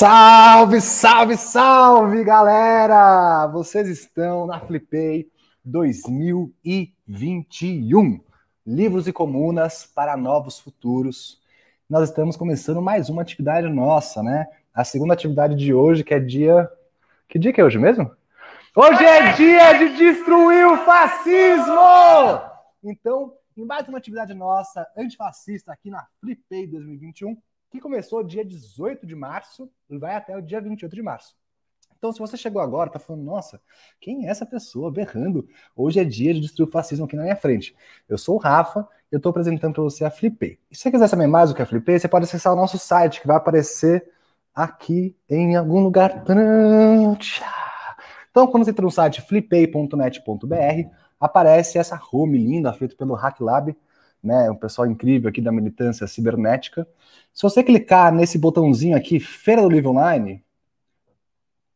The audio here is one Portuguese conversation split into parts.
Salve, salve, salve, galera! Vocês estão na Flipei 2021. Livros e comunas para novos futuros. Nós estamos começando mais uma atividade nossa, né? A segunda atividade de hoje, que é dia. Que dia que é hoje mesmo? Hoje é dia de destruir o fascismo! Então, em mais uma atividade nossa antifascista aqui na Flipei 2021, que começou dia 18 de março e vai até o dia 28 de março. Então, se você chegou agora, tá falando, nossa, quem é essa pessoa berrando? Hoje é dia de destruir o fascismo aqui na minha frente. Eu sou o Rafa, eu estou apresentando para você a Flipei. E se você quiser saber mais do que é a Flipei, você pode acessar o nosso site, que vai aparecer aqui em algum lugar. Então, quando você entra no site flipei.net.br, aparece essa home linda, feita pelo HackLab, né, um pessoal incrível aqui da militância cibernética. Se você clicar nesse botãozinho aqui, Feira do Livro Online,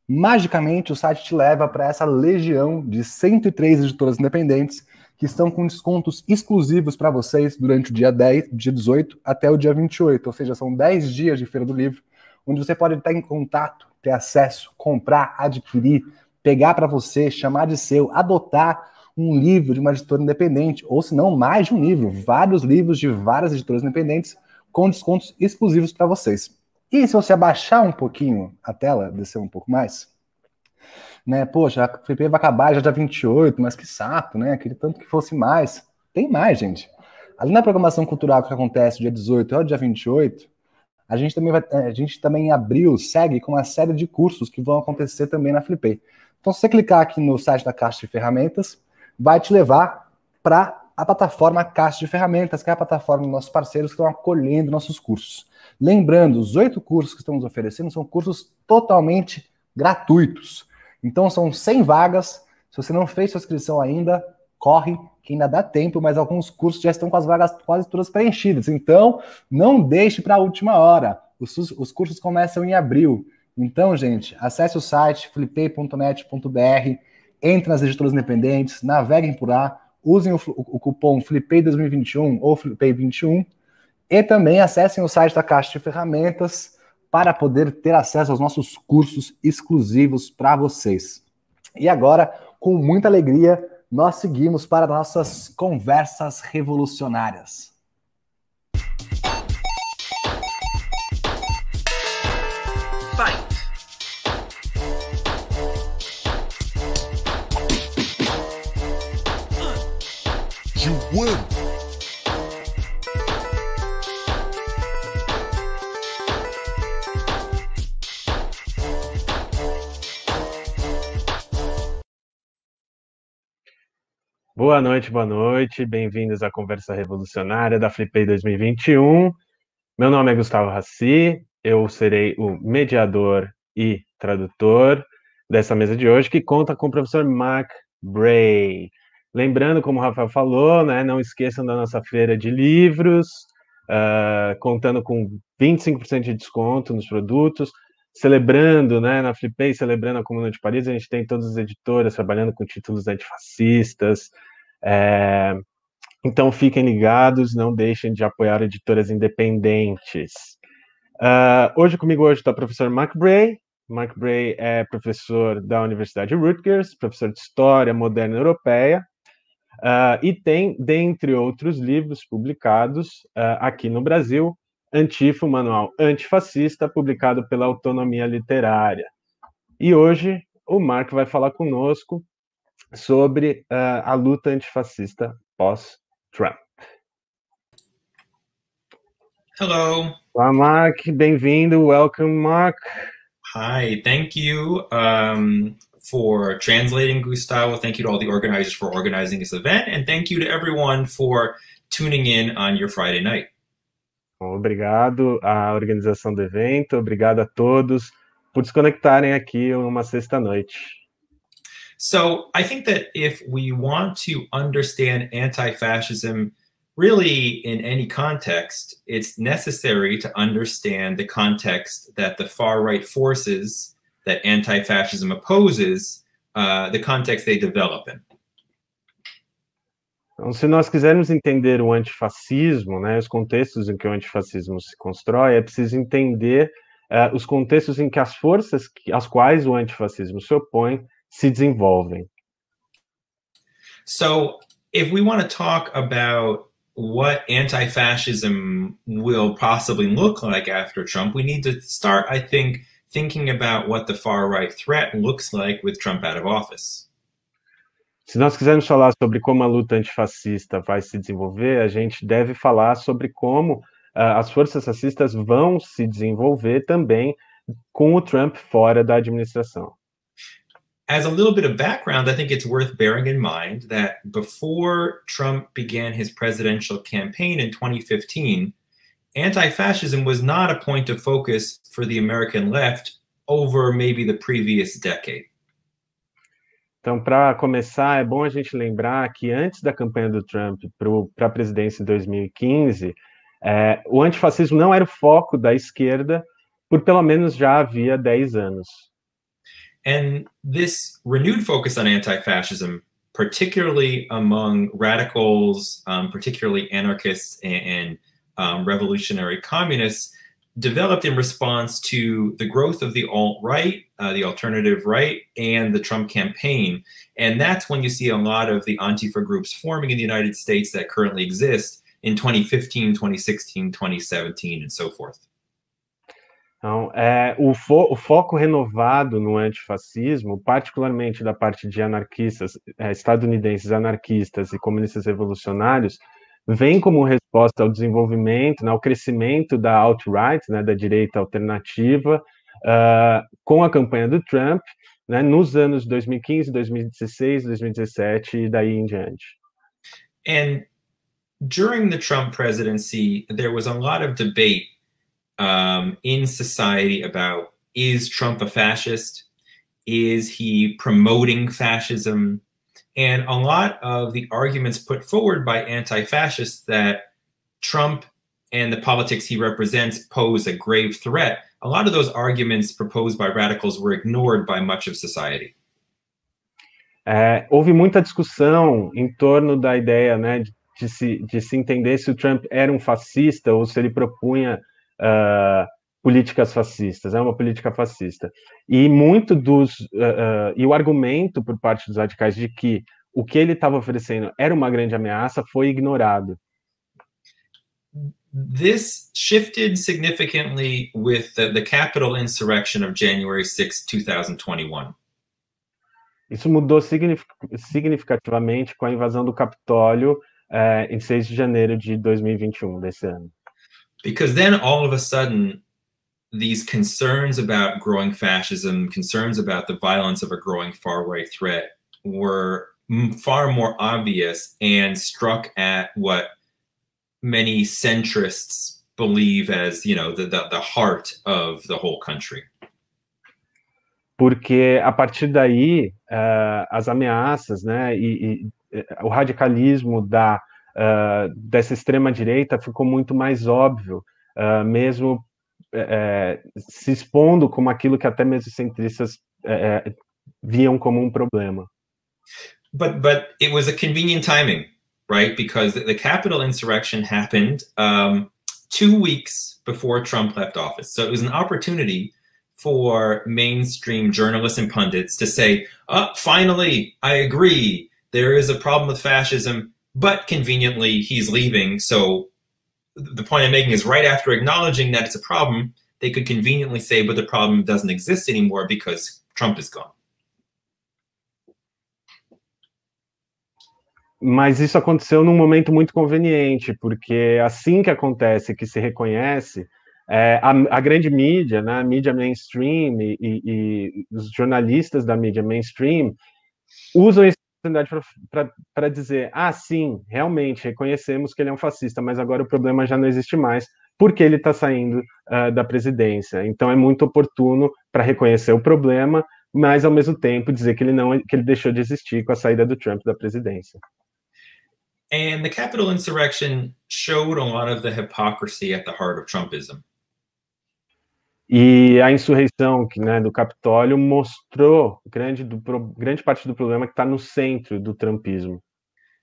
magicamente o site te leva para essa legião de 103 editoras independentes que estão com descontos exclusivos para vocês durante o dia 10, dia 18 até o dia 28, ou seja, são 10 dias de Feira do Livro, onde você pode estar em contato, ter acesso, comprar, adquirir, pegar para você, chamar de seu, adotar um livro de uma editora independente, ou se não, mais de um livro, vários livros de várias editoras independentes com descontos exclusivos para vocês. E se você abaixar um pouquinho a tela, descer um pouco mais, né? Poxa, a FP vai acabar já dia 28, mas que saco, né? Queria tanto que fosse mais. Tem mais, gente. Além da programação cultural que acontece dia 18 ao dia 28, a gente também vai, a gente também abriu, segue com uma série de cursos que vão acontecer também na Flipei. Então, se você clicar aqui no site da Caixa de Ferramentas, vai te levar para a plataforma Caixa de Ferramentas, que é a plataforma dos nossos parceiros que estão acolhendo nossos cursos. Lembrando, os oito cursos que estamos oferecendo são cursos totalmente gratuitos. Então são 100 vagas. Se você não fez sua inscrição ainda, corre, que ainda dá tempo, mas alguns cursos já estão com as vagas quase todas preenchidas. Então, não deixe para a última hora. Os, os, cursos começam em abril. Então, gente, acesse o site flipei.net.br, entre nas editoras independentes, naveguem por lá, usem o, o, o cupom FLIPEI2021 ou FLIPEI21 e também acessem o site da Caixa de Ferramentas para poder ter acesso aos nossos cursos exclusivos para vocês. E agora, com muita alegria, nós seguimos para nossas conversas revolucionárias. Win! Boa noite, boa noite. Bem-vindos à Conversa Revolucionária da Flipei 2021. Meu nome é Gustavo Raci, eu serei o mediador e tradutor dessa mesa de hoje, que conta com o professor Mark Bray. Lembrando, como o Rafael falou, né, não esqueçam da nossa feira de livros, uh, contando com 25% de desconto nos produtos, celebrando, né, na Flipei, celebrando a Comuna de Paris, a gente tem todas as editoras trabalhando com títulos antifascistas, é, então fiquem ligados, não deixem de apoiar editoras independentes. Uh, hoje comigo hoje está o professor Mark Bray. Mark Bray é professor da Universidade Rutgers, professor de História Moderna Europeia, uh, e tem, dentre outros livros publicados uh, aqui no Brasil, Antifo, Manual Antifascista, publicado pela Autonomia Literária. E hoje o Mark vai falar conosco sobre uh, a luta antifascista pós-Trump. Hello. Olá, Mark. Bem-vindo. Welcome, Mark. Hi. Thank you um, for translating, Gustavo. Thank you to all the organizers for organizing this event. And thank you to everyone for tuning in on your Friday night. Obrigado à organização do evento, obrigado a todos por desconectarem aqui uma sexta-noite. So, I think that if we want to understand anti-fascism really in any context, it's necessary to understand the context that the far-right forces that anti-fascism opposes, uh, the context they develop in. Então, se nós quisermos entender o antifascismo, né, os contextos em que o antifascismo se constrói, é preciso entender uh, os contextos em que as forças que, às quais o antifascismo se opõe se desenvolvem. So, if we want to talk about what anti-fascism will possibly look like after Trump, we need to start, I think, thinking about what the far-right threat looks like with Trump out of office. Se nós quisermos falar sobre como a luta antifascista vai se desenvolver, a gente deve falar sobre como uh, as forças fascistas vão se desenvolver também com o Trump fora da administração. as a little bit of background, I think it's worth bearing in mind that before Trump began his presidential campaign in 2015, anti fascism was not a point of focus for the American left over maybe the previous decade. Então, para começar, é bom a gente lembrar que antes da campanha do Trump para a presidência em 2015, é, o antifascismo não era o foco da esquerda, por pelo menos já havia 10 anos. And this renewed focus on anti-fascism, particularly among radicals, um, particularly anarchists and, and um, revolutionary communists, developed in response to the growth of the alt-right, uh, the alternative right, and the Trump campaign. And that's when you see a lot of the Antifa groups forming in the United States that currently exist in 2015, 2016, 2017, and so forth. Então, é, o, fo o, foco renovado no antifascismo, particularmente da parte de anarquistas, é, estadunidenses anarquistas e comunistas revolucionários, vem como resposta ao desenvolvimento, né, ao crescimento da alt-right, né, da direita alternativa, uh, com a campanha do Trump, né, nos anos 2015, 2016, 2017 e daí em diante. And during the Trump presidency, there was a lot of debate um, in society about is Trump a fascist? Is he promoting fascism? And a lot of the arguments put forward by anti fascists that Trump and the politics he represents pose a grave threat, a lot of those arguments proposed by radicals were ignored by much of society. É, houve muita discussão em torno da ideia né, de, se, de se entender se o Trump era um fascista ou se ele propunha uh, políticas fascistas, é uma política fascista. E muito dos uh, uh, e o argumento por parte dos radicais de que o que ele estava oferecendo era uma grande ameaça foi ignorado. This shifted significantly with the, the Capitol insurrection of January 6, 2021. Isso mudou significativamente com a invasão do Capitólio uh, em 6 de janeiro de 2021 desse ano. Because then all of a sudden, these concerns about growing fascism, concerns about the violence of a growing far right threat were far more obvious and struck at what many centrists believe as, you know, the, the, the heart of the whole country. Porque a partir daí, uh, as ameaças, né, e, e o radicalismo da uh, dessa extrema direita ficou muito mais óbvio, uh, mesmo é, se expondo como aquilo que até mesmo centristas é, viam como um problema. But but it was a convenient timing, right? Because the Capitol insurrection happened um, two weeks before Trump left office, so it was an opportunity for mainstream journalists and pundits to say, oh, finally, I agree. There is a problem with fascism but conveniently he's leaving. So the point I'm making is right after acknowledging that it's a problem, they could conveniently say, but the problem doesn't exist anymore because Trump is gone. Mas isso aconteceu num momento muito conveniente, porque assim que acontece, que se reconhece, é, a, a, grande mídia, né, a mídia mainstream e, e, e, os jornalistas da mídia mainstream usam esse oportunidade para dizer: ah, sim, realmente reconhecemos que ele é um fascista, mas agora o problema já não existe mais, porque ele está saindo uh, da presidência. Então é muito oportuno para reconhecer o problema, mas ao mesmo tempo dizer que ele não que ele deixou de existir com a saída do Trump da presidência. And the Capitol insurrection showed a lot of the hypocrisy at the heart of Trumpism. E a insurreição né, do Capitólio mostrou grande, do, grande parte do problema que está no centro do trumpismo.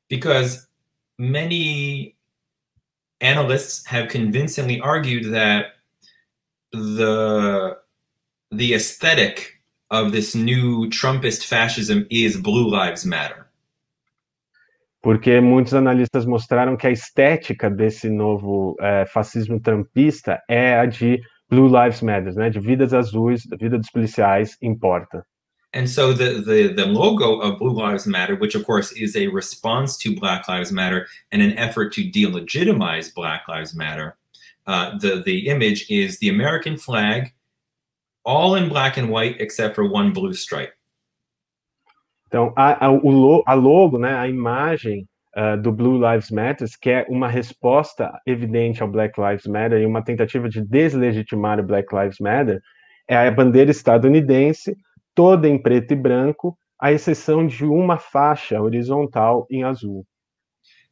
Because many analysts have convincingly argued that the the aesthetic of this new Trumpist fascism is Blue Lives Matter. Porque muitos analistas mostraram que a estética desse novo é, fascismo trumpista é a de Blue Lives Matter, né? De vidas azuis, da vida dos policiais importa. And so the, the the logo of Blue Lives Matter, which of course is a response to Black Lives Matter and an effort to delegitimize Black Lives Matter, uh, the the image is the American flag, all in black and white except for one blue stripe. Então, a, a, o, a logo, né, a imagem uh, do Blue Lives Matter, que é uma resposta evidente ao Black Lives Matter e uma tentativa de deslegitimar o Black Lives Matter, é a bandeira estadunidense, toda em preto e branco, à exceção de uma faixa horizontal em azul.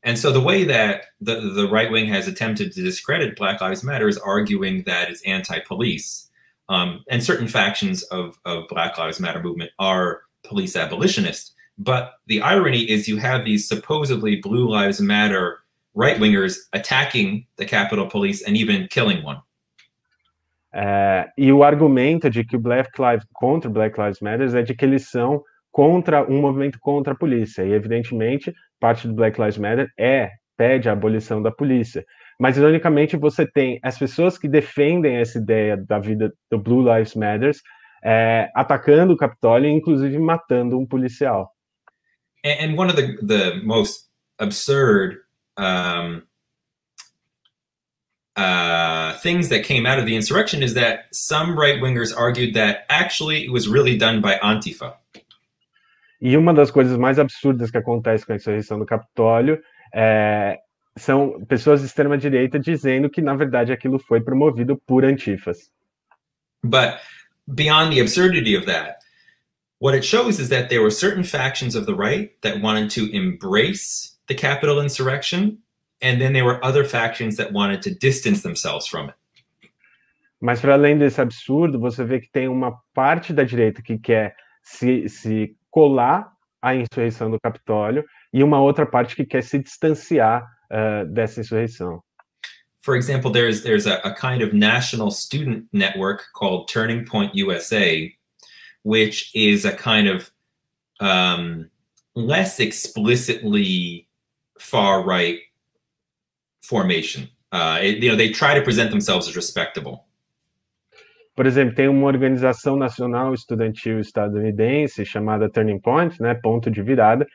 And so the way that the, the right wing has attempted to discredit Black Lives Matter is arguing that it's anti-police. Um, and certain factions of, of Black Lives Matter movement are police abolitionists. But the irony is you have these supposedly Blue Lives Matter right wingers attacking the Capitol Police and even killing one. É, e o argumento de que o Black Lives contra o Black Lives Matter é de que eles são contra um movimento contra a polícia. E evidentemente, parte do Black Lives Matter é pede a abolição da polícia. Mas ironicamente, você tem as pessoas que defendem essa ideia da vida do Blue Lives Matter é, atacando o Capitólio, inclusive matando um policial. And one of the the most absurd um, uh, things that came out of the insurrection is that some right wingers argued that actually it was really done by Antifa. E uma das coisas mais absurdas que acontece com a insurreição do Capitólio é, são pessoas de extrema direita dizendo que na verdade aquilo foi promovido por antifas. But beyond the absurdity of that, what it shows is that there were certain factions of the right that wanted to embrace the Capitol insurrection, and then there were other factions that wanted to distance themselves from it. Mas para além desse absurdo, você vê que tem uma parte da direita que quer se, se colar à insurreição do Capitólio e uma outra parte que quer se distanciar uh, dessa insurreição. for example, there's there's a, a, kind of national student network called Turning Point USA, which is a kind of um, less explicitly far right formation. Uh, it, you know, they try to present themselves as respectable. Por exemplo, tem uma organização nacional estudantil estadunidense chamada Turning Point, né, ponto de virada,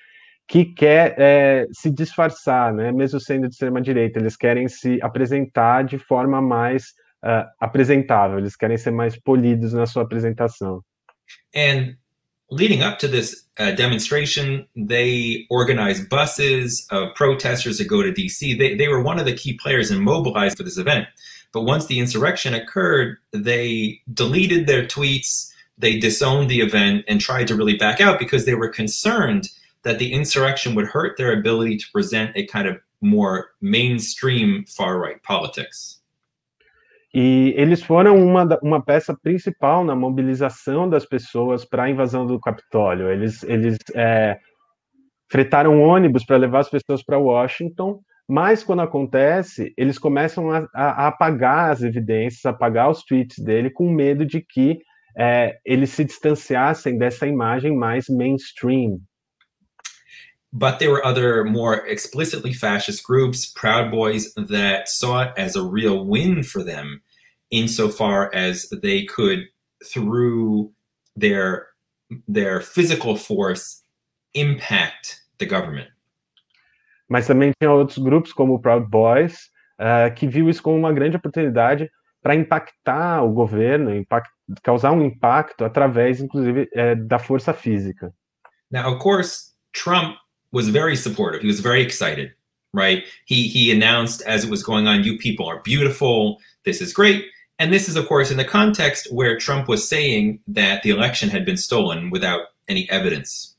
que quer é, se disfarçar, né? mesmo sendo de extrema direita, eles querem se apresentar de forma mais uh, apresentável, eles querem ser mais polidos na sua apresentação. And leading up to this uh, demonstration, they organized buses of protesters to go to DC. They, they were one of the key players and mobilized for this event. But once the insurrection occurred, they deleted their tweets, they disowned the event, and tried to really back out because they were concerned that the insurrection would hurt their ability to present a kind of more mainstream far right politics. E eles foram uma, uma peça principal na mobilização das pessoas para a invasão do Capitólio. Eles, eles é, fretaram ônibus para levar as pessoas para Washington, mas quando acontece, eles começam a, a, apagar as evidências, apagar os tweets dele, com medo de que é, eles se distanciassem dessa imagem mais mainstream, But there were other more explicitly fascist groups, Proud Boys, that saw it as a real win for them insofar as they could, through their, their physical force, impact the government. Mas também tinha outros grupos, como o Proud Boys, uh, que viu isso como uma grande oportunidade para impactar o governo, impact, causar um impacto através, inclusive, uh, da força física. Now, of course, Trump was very supportive. He was very excited, right? He he announced as it was going on, "You people are beautiful. This is great." And this is, of course, in the context where Trump was saying that the election had been stolen without any evidence.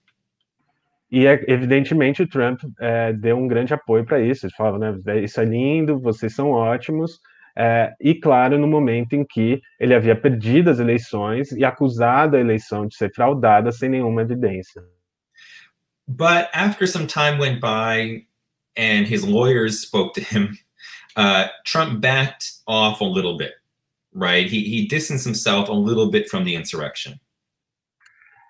E evidentemente o Trump é, deu um grande apoio para isso. Ele falava, né, isso é lindo, vocês são ótimos. É, e claro, no momento em que ele havia perdido as eleições e acusado a eleição de ser fraudada sem nenhuma evidência. But after some time went by and his lawyers spoke to him, uh, Trump backed off a little bit, right? He, he distanced himself a little bit from the insurrection.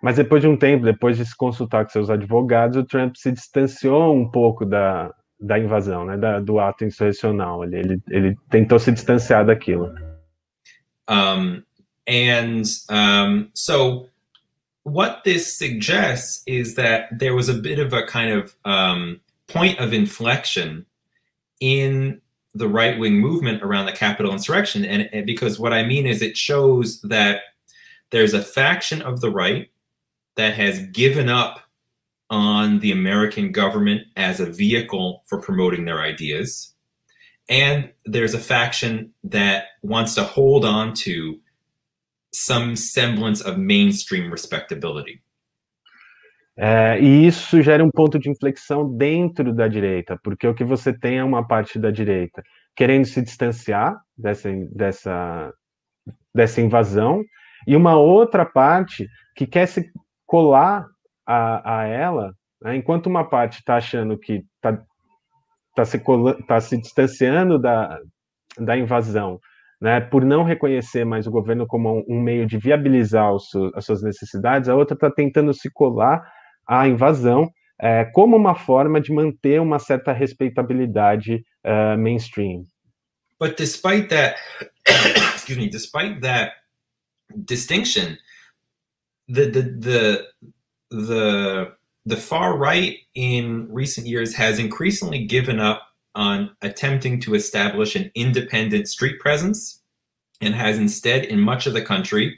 Mas depois de um tempo, depois de se consultar com seus advogados, o Trump se distanciou um pouco da, da invasão, né, da, do ato insurrecional. Ele, ele, ele tentou se distanciar daquilo. Um, and um, so what this suggests is that there was a bit of a kind of um, point of inflection in the right wing movement around the capital insurrection. And, and, because what I mean is it shows that there's a faction of the right that has given up on the American government as a vehicle for promoting their ideas. And there's a faction that wants to hold on to some semblance of mainstream respectability. É, e isso gera um ponto de inflexão dentro da direita, porque o que você tem é uma parte da direita querendo se distanciar dessa, dessa, dessa invasão, e uma outra parte que quer se colar a, a ela, né, enquanto uma parte está achando que está tá se, tá se distanciando da, da invasão, né, por não reconhecer mais o governo como um, meio de viabilizar as suas necessidades, a outra está tentando se colar à invasão é, como uma forma de manter uma certa respeitabilidade uh, mainstream. But despite that, excuse me, despite that distinction, the the the the the far right in recent years has increasingly given up on attempting to establish an independent street presence and has instead, in much of the country,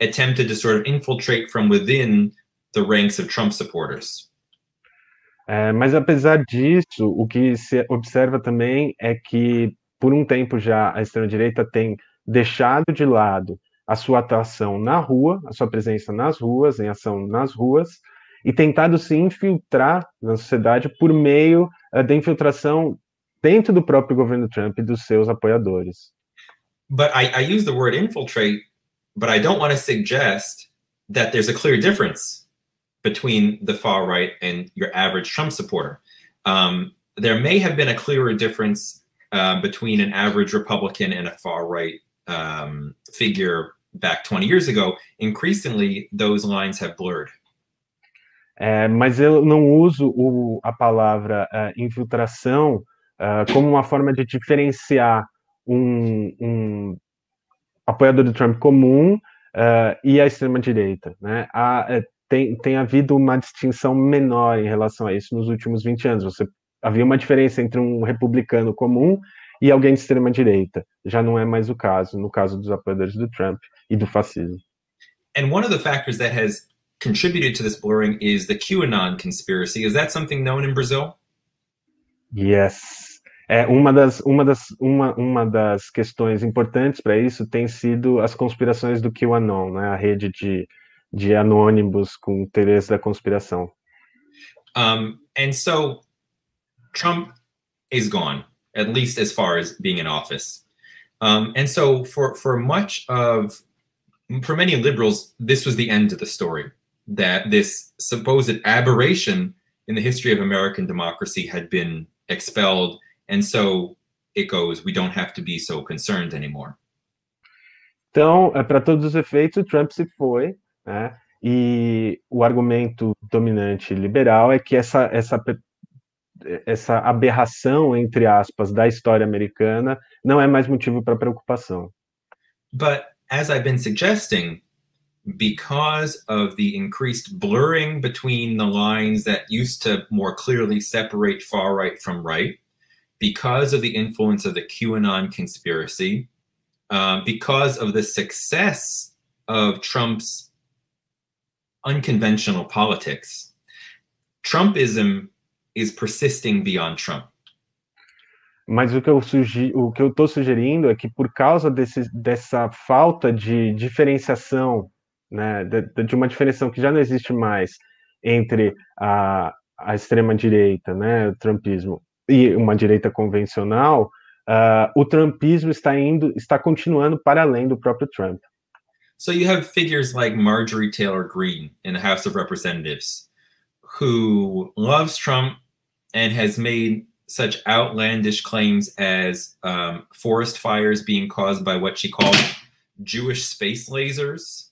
attempted to sort of infiltrate from within the ranks of Trump supporters. É, mas apesar disso, o que se observa também é que, por um tempo já, a extrema-direita tem deixado de lado a sua atuação na rua, a sua presença nas ruas, em ação nas ruas, e tentado se infiltrar na sociedade por meio uh, da infiltração dentro do próprio governo Trump e dos seus apoiadores. But I, I use the word infiltrate, but I don't want to suggest that there's a clear difference between the far right and your average Trump supporter. Um, there may have been a clearer difference uh, between an average Republican and a far right um, figure back 20 years ago. Increasingly, those lines have blurred. É, mas eu não uso o, a palavra uh, infiltração uh, como uma forma de diferenciar um, um apoiador do Trump comum uh, e a extrema-direita. Né? É, tem, tem havido uma distinção menor em relação a isso nos últimos 20 anos. Você, havia uma diferença entre um republicano comum e alguém de extrema-direita. Já não é mais o caso, no caso dos apoiadores do Trump e do fascismo. And one of the factors that has contributed to this blurring is the QAnon conspiracy. Is that something known in Brazil? Yes. É, uma, das, uma, das, uma, uma das questões importantes para isso tem sido as conspirações do QAnon, né, a rede de, de anônimos com interesse da conspiração. Um, and so Trump is gone, at least as far as being in office. Um, and so for, for much of, for many liberals, this was the end of the story. that this supposed aberration in the history of American democracy had been expelled. And so it goes, we don't have to be so concerned anymore. Então, para todos os efeitos, o Trump se foi, né? E o argumento dominante liberal é que essa, essa, essa aberração, entre aspas, da história americana não é mais motivo para preocupação. But as I've been suggesting, because of the increased blurring between the lines that used to more clearly separate far right from right, because of the influence of the QAnon conspiracy, uh, because of the success of Trump's unconventional politics, Trumpism is persisting beyond Trump. Mas o que eu o que eu estou sugerindo é que por causa desse, dessa falta de diferenciação né, de, de uma diferença que já não existe mais entre a, a extrema-direita, né, o trumpismo, e uma direita convencional, uh, o trumpismo está indo, está continuando para além do próprio Trump. So you have figures like Marjorie Taylor Greene in the House of Representatives, who loves Trump and has made such outlandish claims as um, forest fires being caused by what she called Jewish space lasers.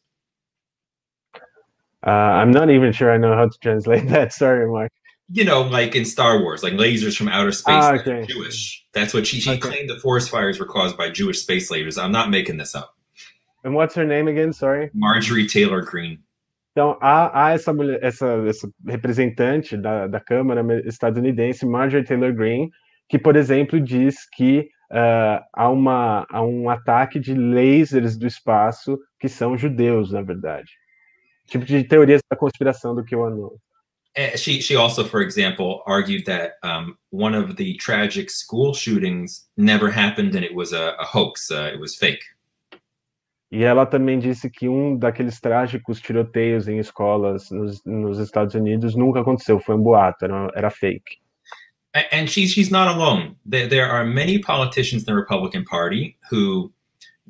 Uh, I'm not even sure I know how to translate that. Sorry, Mark. You know, like in Star Wars, like lasers from outer space. Ah, okay. Jewish. That's what she, she okay. claimed the forest fires were caused by Jewish space lasers. I'm not making this up. And what's her name again? Sorry. Marjorie Taylor Greene. Então, há, há essa, mulher, essa, essa representante da, da Câmara estadunidense, Marjorie Taylor Greene, que, por exemplo, diz que uh, há, uma, há um ataque de lasers do espaço que são judeus, na verdade. tipo de teorias da conspiração do QAnon. Eh, she she also, for example, argued that um, one of the tragic school shootings never happened and it was a, a hoax. Uh, it was fake. E ela também disse que um daqueles trágicos tiroteios em escolas nos, nos Estados Unidos nunca aconteceu, foi um boato, era, era fake. And she's she's not alone. There, there are many politicians in the Republican Party who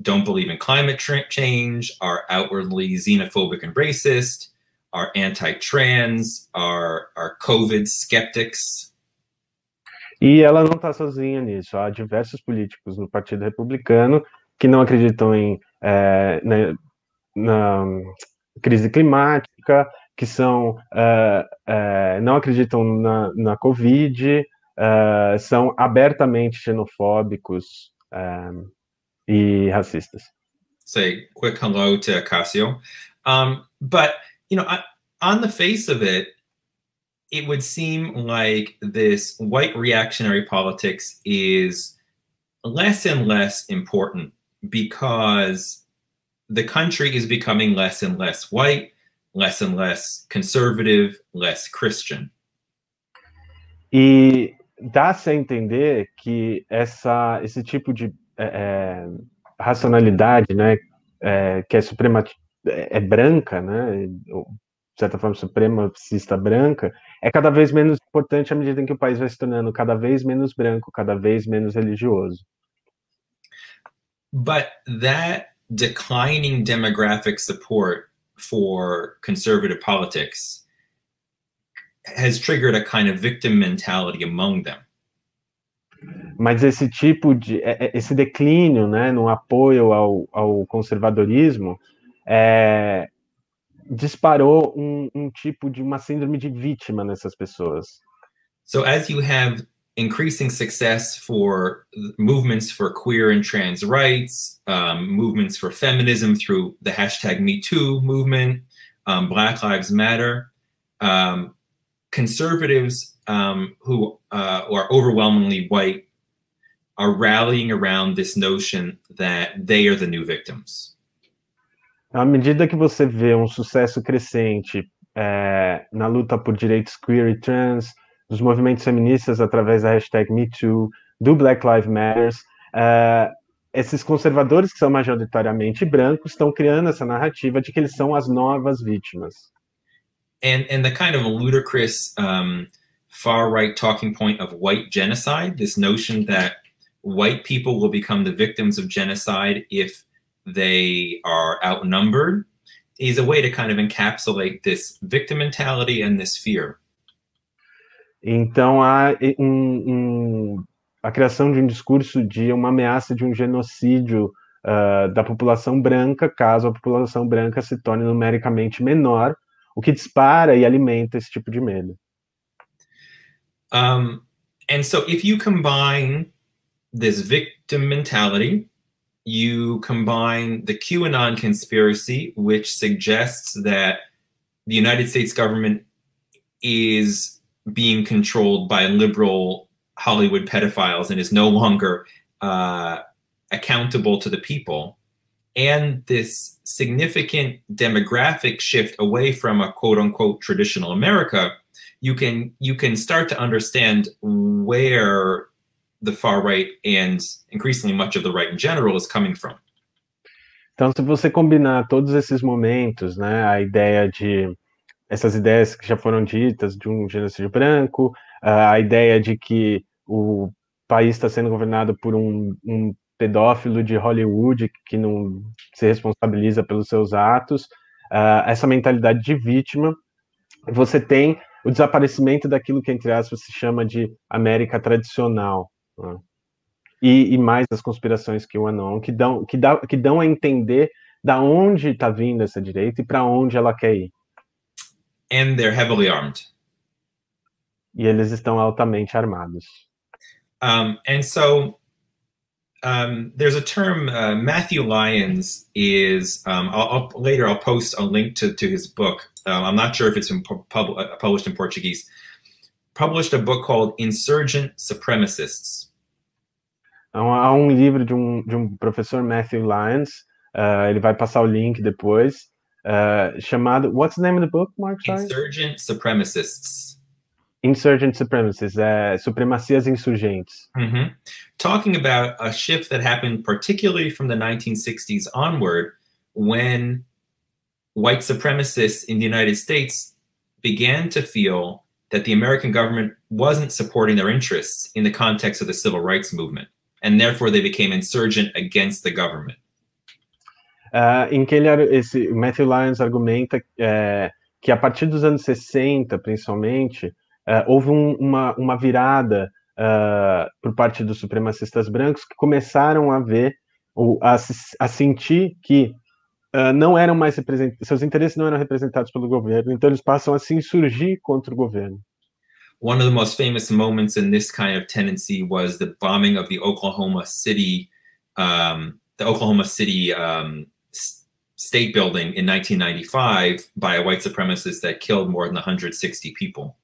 don't believe in climate change, are outwardly xenophobic and racist, are anti-trans, are are COVID skeptics. E ela não está sozinha nisso. Há diversos políticos no Partido Republicano que não acreditam em é, na, na, crise climática, que são é, é, não acreditam na, na Covid, é, são abertamente xenofóbicos é, e racistas. Say quick hello to Cassio, um, but you know, on the face of it, it would seem like this white reactionary politics is less and less important because the country is becoming less and less white, less and less conservative, less Christian. E dá-se a entender que essa, esse tipo de é racionalidade, né, é, que é suprema é, é branca, né, de certa forma supremacista branca, é cada vez menos importante à medida em que o país vai se tornando cada vez menos branco, cada vez menos religioso. But that declining demographic support for conservative politics has triggered a kind of victim mentality among them. Mas esse tipo de esse declínio, né, no apoio ao, ao conservadorismo, é, disparou um, um tipo de uma síndrome de vítima nessas pessoas. So as you have increasing success for movements for queer and trans rights, um, movements for feminism through the hashtag Me Too movement, um, Black Lives Matter. Um, conservatives um, who uh, are overwhelmingly white are rallying around this notion that they are the new victims. À medida que você vê um sucesso crescente é, na luta por direitos queer e trans, dos movimentos feministas através da hashtag MeToo, do Black Lives Matter. Uh, esses conservadores que são majoritariamente brancos estão criando essa narrativa de que eles são as novas vítimas. And, and the kind of ludicrous um, far right talking point of white genocide, this notion that white people will become the victims of genocide if they are outnumbered, is a way to kind of encapsulate this victim mentality and this fear. Então há um, um, a criação de um discurso de uma ameaça de um genocídio uh, da população branca, caso a população branca se torne numericamente menor, o que dispara e alimenta esse tipo de medo. Um, and so if you combine this victim mentality, you combine the QAnon conspiracy, which suggests that the United States government is being controlled by liberal Hollywood pedophiles and is no longer uh, accountable to the people. And this significant demographic shift away from a quote unquote traditional America, you can you can start to understand where the far right and increasingly much of the right in general is coming from. Então, se você combinar todos esses momentos, né, a ideia de essas ideias que já foram ditas de um genocídio branco, a ideia de que o país está sendo governado por um, um, pedófilo de Hollywood que não se responsabiliza pelos seus atos, essa mentalidade de vítima, você tem o desaparecimento daquilo que, entre aspas, se chama de América tradicional. Né? E, e, mais as conspirações que o Anon, que dão, que, dá, que dão a entender da onde está vindo essa direita e para onde ela quer ir. and they're heavily armed. E eles estão altamente armados. Um, and so um, there's a term uh, Matthew Lyons is um, I'll, I'll, later I'll post a link to, to his book. Um, I'm not sure if it's in pub uh, published in Portuguese. Published a book called Insurgent Supremacists. Há um livro de um, de um professor Matthew Lyons. Uh, ele vai passar o link depois. uh, chamado. What's the name of the book, Mark? Sorry? Insurgent Supremacists. Insurgent Supremacists, uh, Supremacias Insurgentes. Mm -hmm. Talking about a shift that happened particularly from the 1960s onward when white supremacists in the United States began to feel that the American government wasn't supporting their interests in the context of the civil rights movement, and therefore they became insurgent against the government. Uh, em que ele, esse Matthew Lyons argumenta é, que a partir dos anos 60, principalmente, uh, houve um, uma, uma virada uh, por parte dos supremacistas brancos que começaram a ver, ou a, a sentir que uh, não eram mais representados, seus interesses não eram representados pelo governo, então eles passam a se insurgir contra o governo. One of the most famous moments in this kind of tendency was the bombing of the Oklahoma City, um, the Oklahoma City um, state building in 1995 by a white supremacist that killed more than 160 people.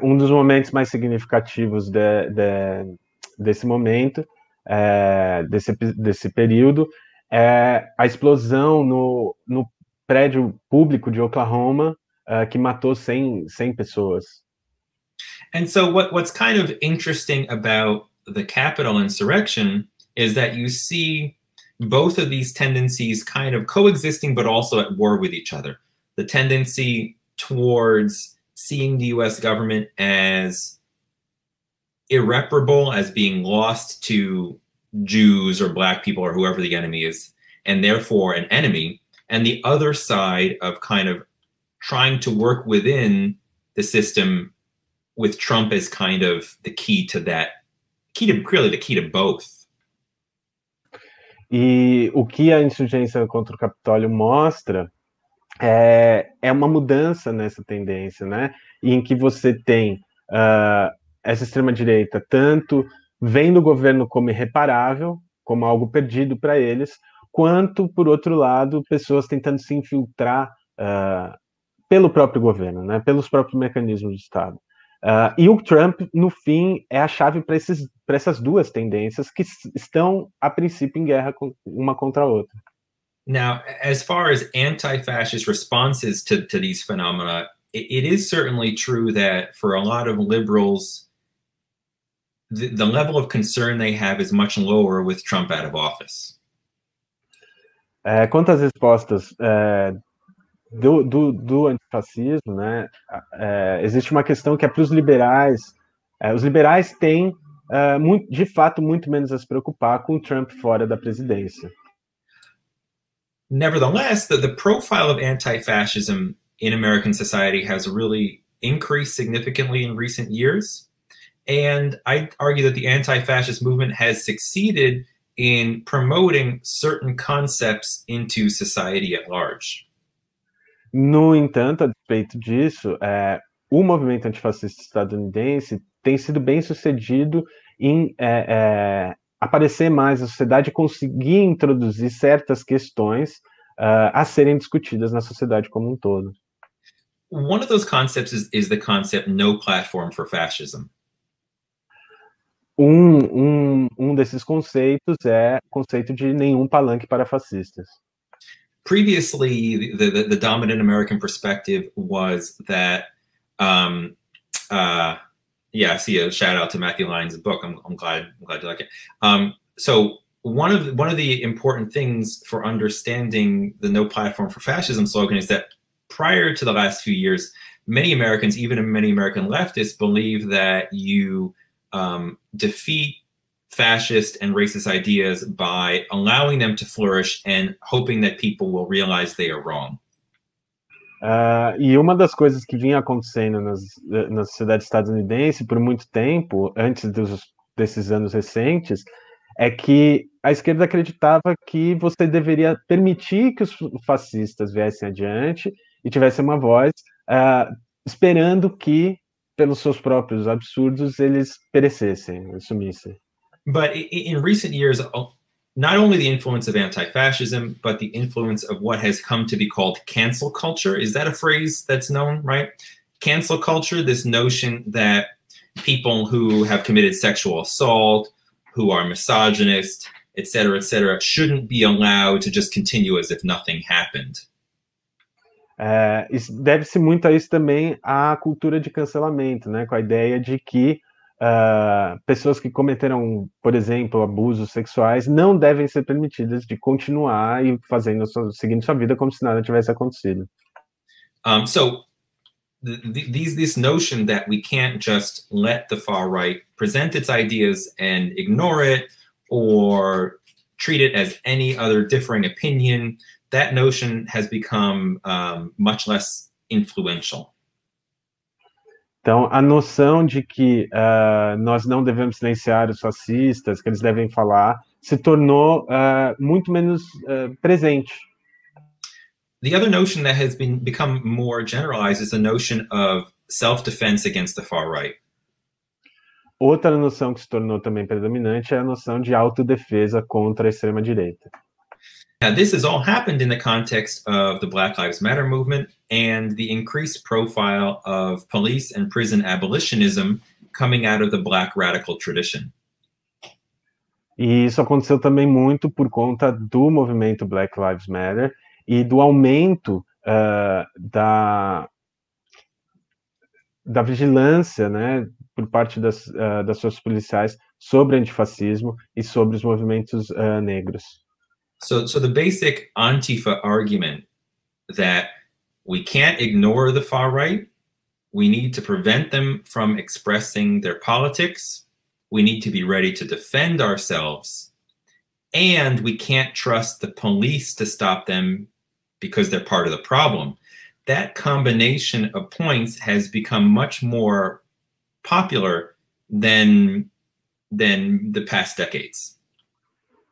Um dos momentos mais significativos de, de, desse momento, é, desse, desse período, é a explosão no, no prédio público de Oklahoma uh, que matou 100, 100 pessoas. And so what, what's kind of interesting about the Capitol insurrection is that you see both of these tendencies kind of coexisting but also at war with each other. The tendency towards seeing the US government as irreparable, as being lost to Jews or black people or whoever the enemy is, and therefore an enemy, and the other side of kind of trying to work within the system with Trump as kind of the key to that, key to clearly the key to both. E o que a insurgência contra o Capitólio mostra é, é uma mudança nessa tendência, né? Em que você tem uh, essa extrema-direita tanto vendo o governo como irreparável, como algo perdido para eles, quanto, por outro lado, pessoas tentando se infiltrar uh, pelo próprio governo, né, pelos próprios mecanismos do Estado. Uh, e o Trump, no fim, é a chave para essas duas tendências que estão, a princípio, em guerra com, uma contra a outra. Now, as far as anti-fascist responses to, to these phenomena, it, it is certainly true that for a lot of liberals, the, the level of concern they have is much lower with Trump out of office. É, quanto às respostas é, do, do, do, antifascismo, né, é, existe uma questão que é para os liberais. Os liberais têm, muito, de fato, muito menos a se preocupar com Trump fora da presidência. Nevertheless, the, the profile of anti-fascism in American society has really increased significantly in recent years. And I argue that the anti fascist movement has succeeded in promoting certain concepts into society at large. No entanto, a despeito disso, é, o movimento antifascista estadunidense tem sido bem sucedido em é, é, aparecer mais na sociedade e conseguir introduzir certas questões uh, a serem discutidas na sociedade como um todo. One of those concepts is, is the concept no platform for fascism. Um, um, um desses conceitos é o conceito de nenhum palanque para fascistas. Previously, the, the, the dominant American perspective was that, um, uh, yeah, I see a shout out to Matthew Lyons' book. I'm, I'm glad, I'm glad you like it. Um, so one of one of the important things for understanding the No Platform for Fascism slogan is that prior to the last few years, many Americans, even many American leftists, believe that you um, defeat fascist and racist ideas by allowing them to flourish and hoping that people will realize they are wrong. Uh, e uma das coisas que vinha acontecendo nas, na sociedade estadunidense por muito tempo, antes dos, desses anos recentes, é que a esquerda acreditava que você deveria permitir que os fascistas viessem adiante e tivessem uma voz, uh, esperando que pelos seus próprios absurdos, eles perecessem, sumissem. But in recent years, not only the influence of anti-fascism, but the influence of what has come to be called cancel culture. Is that a phrase that's known, right? Cancel culture, this notion that people who have committed sexual assault, who are misogynist, et cetera, et cetera, shouldn't be allowed to just continue as if nothing happened. É, Deve-se muito a isso também à cultura de cancelamento, né? Com a ideia de que uh, pessoas que cometeram, por exemplo, abusos sexuais não devem ser permitidas de continuar e fazendo seguindo sua vida como se nada tivesse acontecido. Um, so these this notion that we can't just let the far right present its ideas and ignore it or treat it as any other differing opinion that notion has become um, much less influential Então, a noção de que uh, nós não devemos silenciar os fascistas, que eles devem falar, se tornou uh, muito menos uh, presente The other notion that has been become more generalized is the notion of self-defense against the far right. Outra noção que se tornou também predominante é a noção de autodefesa contra a extrema direita. Now, this has all happened in the context of the Black Lives Matter movement and the increased profile of police and prison abolitionism coming out of the Black radical tradition. E isso aconteceu também muito por conta do movimento Black Lives Matter e do aumento uh, da, da vigilância né, por parte das, uh, das suas policiais sobre antifascismo e sobre os movimentos uh, negros. So, so the basic Antifa argument that we can't ignore the far right, we need to prevent them from expressing their politics, we need to be ready to defend ourselves, and we can't trust the police to stop them because they're part of the problem. That combination of points has become much more popular than than the past decades.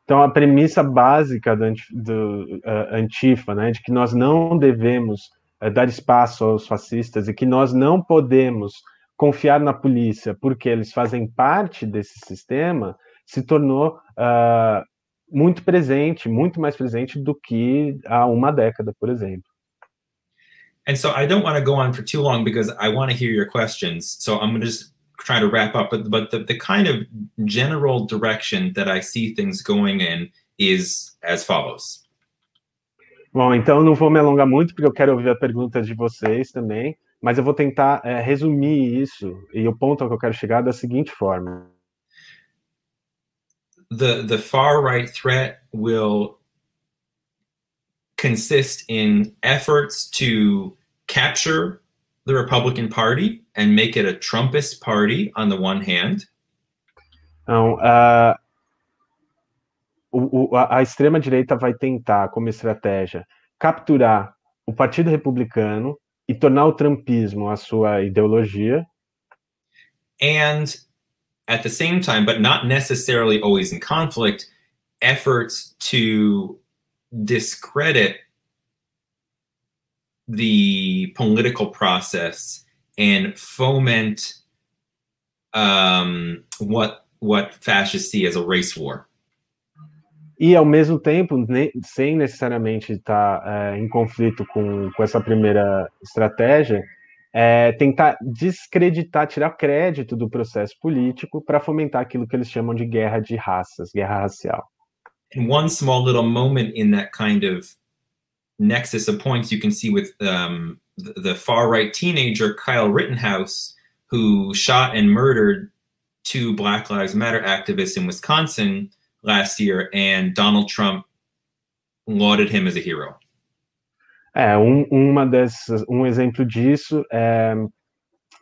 Então, a premissa básica do, do uh, Antifa, né, de que nós não devemos uh, dar espaço aos fascistas e que nós não podemos confiar na polícia porque eles fazem parte desse sistema, se tornou uh, muito presente, muito mais presente do que há uma década, por exemplo. And so I don't want to go on for too long because I want to hear your questions. So I'm going to just try to wrap up. But, but the, the kind of general direction that I see things going in is as follows. Bom, então não vou me alongar muito porque eu quero ouvir as perguntas de vocês também, mas eu vou tentar é, resumir isso e o ponto ao que eu quero chegar da seguinte forma. the the far right threat will consist in efforts to capture the Republican Party and make it a Trumpist party on the one hand. Então, uh, o, o, a extrema direita vai tentar, como estratégia, capturar o Partido Republicano e tornar o Trumpismo a sua ideologia. And at the same time, but not necessarily always in conflict, efforts to discredit the political process and foment um, what what fascists see as a race war. E ao mesmo tempo, ne sem necessariamente estar é, em conflito com, com essa primeira estratégia, é, tentar descreditar, tirar crédito do processo político para fomentar aquilo que eles chamam de guerra de raças, guerra racial. And one small little moment in that kind of nexus of points you can see with um, the, the far right teenager Kyle Rittenhouse, who shot and murdered two Black Lives Matter activists in Wisconsin last year, and Donald Trump lauded him as a hero. É, um, uma dessas, um exemplo disso é,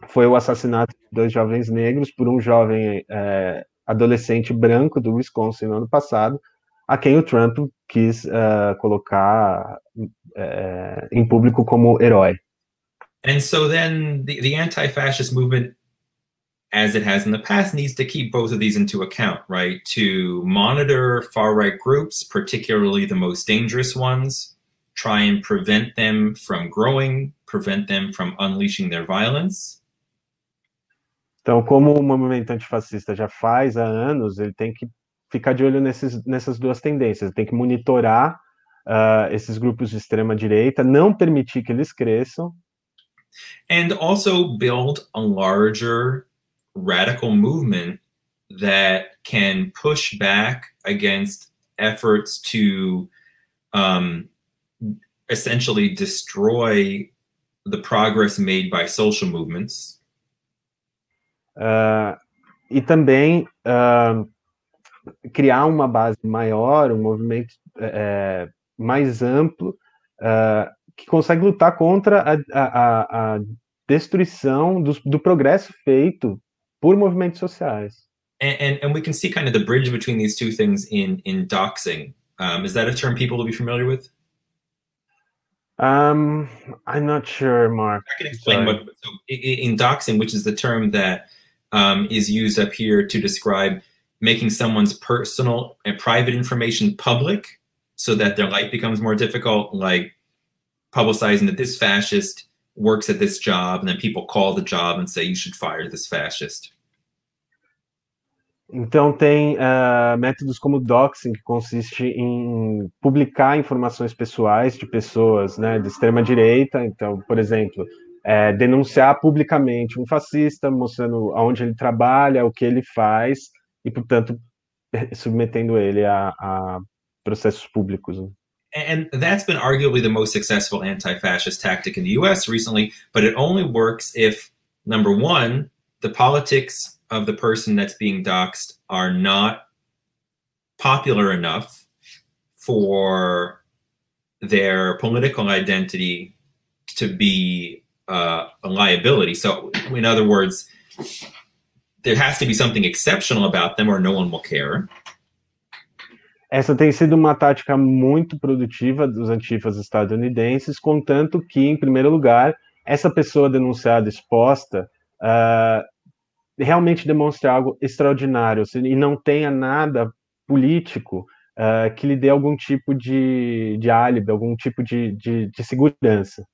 foi o assassinato de dois jovens negros por um jovem é, adolescente branco do Wisconsin no ano passado, a quem o Trump quis uh, colocar uh, em público como herói. And so then the, the anti-fascist movement, as it has in the past, needs to keep both of these into account, right? To monitor far-right groups, particularly the most dangerous ones, try and prevent them from growing, prevent them from unleashing their violence. Então, como o movimento antifascista já faz há anos, ele tem que ficar de olho nesses, nessas duas tendências, ele tem que monitorar uh, esses grupos de extrema direita, não permitir que eles cresçam. And also build a larger radical movement that can push back against efforts to um, essentially destroy the progress made by social movements. Uh, e também uh, criar uma base maior, um movimento é, mais amplo, uh, que consegue lutar contra a, a, a destruição do, do, progresso feito por movimentos sociais. And, and, and, we can see kind of the bridge between these two things in, in doxing. Um, is that a term people will be familiar with? Um, I'm not sure, Mark. I can explain Sorry. what. So in doxing, which is the term that um, is used up here to describe making someone's personal and private information public so that their life becomes more difficult, like publicizing that this fascist works at this job, and then people call the job and say you should fire this fascist. Então tem uh, métodos como doxing, que consiste em publicar informações pessoais de pessoas né, de extrema direita. Então, por exemplo, é, denunciar publicamente um fascista, mostrando aonde ele trabalha, o que ele faz, e, portanto, submetendo ele a, a processos públicos. Né? And that's been arguably the most successful anti-fascist tactic in the U.S. recently, but it only works if, number one, the politics of the person that's being doxxed are not popular enough for their political identity to be uh, a liability. So, in other words, there has to be something exceptional about them or no one will care. Essa tem sido uma tática muito produtiva dos antifas estadunidenses, contanto que, em primeiro lugar, essa pessoa denunciada, exposta, uh, realmente demonstre algo extraordinário e não tenha nada político uh, que lhe dê algum tipo de, de álibi, algum tipo de, de, de segurança.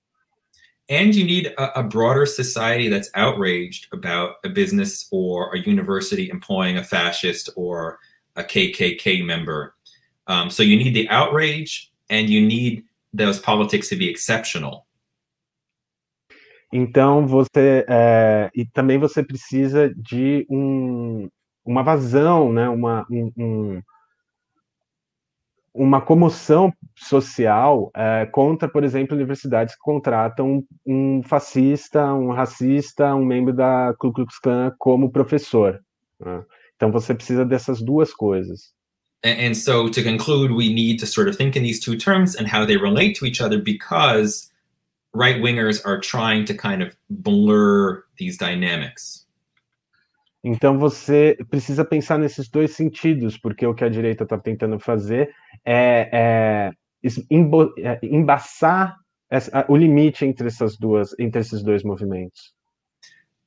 And you need a, a, broader society that's outraged about a business or a university employing a fascist or a KKK member. Um, so you need the outrage and you need those politics to be exceptional. Então você é, e também você precisa de um, uma vazão, né? Uma, um, um, uma comoção social é, contra, por exemplo, universidades que contratam um fascista, um racista, um membro da Ku Klux Klan como professor. Né? Então você precisa dessas duas coisas. And, so to conclude, we need to sort of think in these two terms and how they relate to each other because right wingers are trying to kind of blur these dynamics. Então você precisa pensar nesses dois sentidos, porque o que a direita está tentando fazer é, é, é embaçar essa, o limite entre essas duas, entre esses dois movimentos.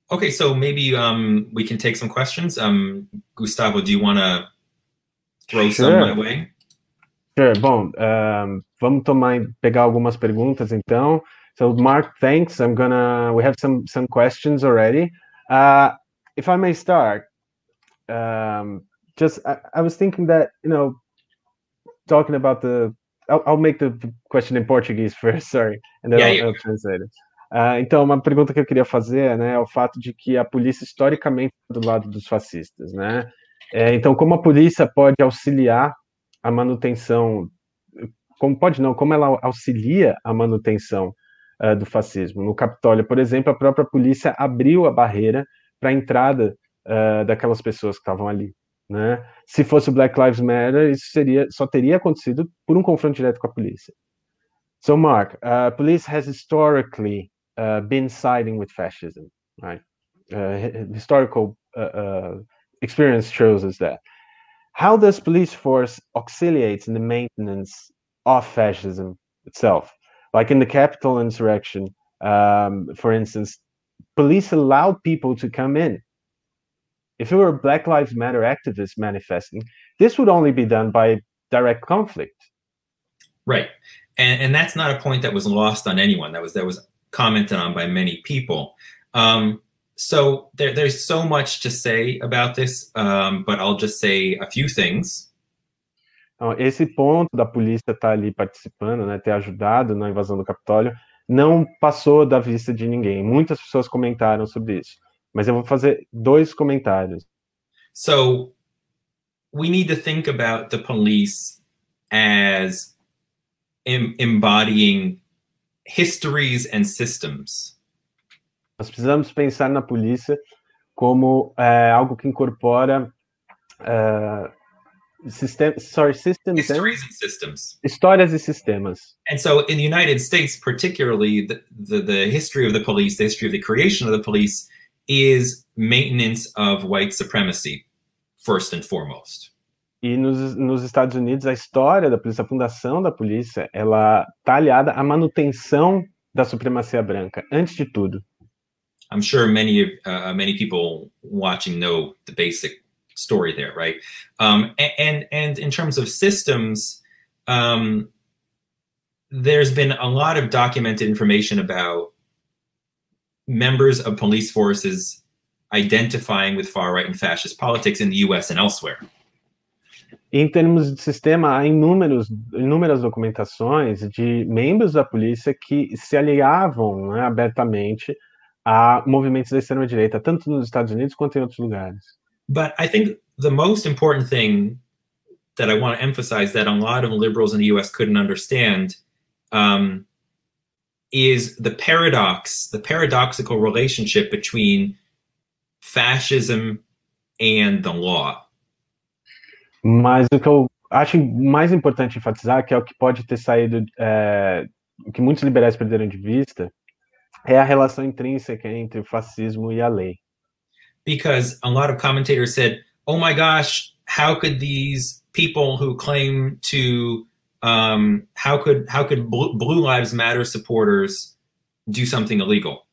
Okay, so maybe um, we can take some questions. Um, Gustavo, do you want to throw sure. some my way? Sure. Bom, um, vamos tomar pegar algumas perguntas então. So Mark, thanks. I'm gonna. We have some some questions already. Uh, if I may start, um, just I, I, was thinking that you know, talking about the. I'll, I'll, make the question in Portuguese first. Sorry, and then yeah, I'll, I'll translate it. Uh, então, uma pergunta que eu queria fazer, né, é o fato de que a polícia historicamente do lado dos fascistas, né? É, então, como a polícia pode auxiliar a manutenção, como pode não, como ela auxilia a manutenção uh, do fascismo. No Capitólio, por exemplo, a própria polícia abriu a barreira para a entrada uh, daquelas pessoas que estavam ali. Né? Se fosse o Black Lives Matter, isso seria, só teria acontecido por um confronto direto com a polícia. So, Mark, uh, police has historically uh, been siding with fascism, right? Uh, historical experience shows us that. How does police force auxiliates in the maintenance of fascism itself? like in the capital insurrection, um, for instance, police allowed people to come in. If it were a Black Lives Matter activists manifesting, this would only be done by direct conflict. Right, and and that's not a point that was lost on anyone. That was that was commented on by many people. Um, so there, there's so much to say about this, um, but I'll just say a few things. Então, esse ponto da polícia estar tá ali participando, né, ter ajudado na invasão do Capitólio, não passou da vista de ninguém. Muitas pessoas comentaram sobre isso. Mas eu vou fazer dois comentários. So, we need to think about the police as em embodying histories and systems. Nós precisamos pensar na polícia como é, algo que incorpora uh, system, sorry, systems histories and, and systems. Histórias e sistemas. And so in the United States, particularly the, the, the history of the police, the history of the creation of the police is maintenance of white supremacy, first and foremost. E nos, nos Estados Unidos, a história da polícia, a fundação da polícia, ela está aliada à manutenção da supremacia branca, antes de tudo. I'm sure many uh, many people watching know the basic story there, right? Um, and and in terms of systems, um, there's been a lot of documented information about members of police forces identifying with far right and fascist politics in the U.S. and elsewhere. Em termos de sistema, há inúmeros, inúmeras documentações de membros da polícia que se aliavam né, abertamente a movimentos da extrema-direita, tanto nos Estados Unidos quanto em outros lugares. But I think the most important thing that I want to emphasize that a lot of liberals in the US couldn't understand um, is the paradox, the paradoxical relationship between fascism and the law. Mas o que eu acho mais importante enfatizar, que é o que pode ter saído, é, que muitos liberais perderam de vista, é a relação intrínseca entre o fascismo e a lei. Because a lot of commentators said, "Oh my gosh, how could these people who claim to um, how could how could Blue Lives Matter supporters do something illegal,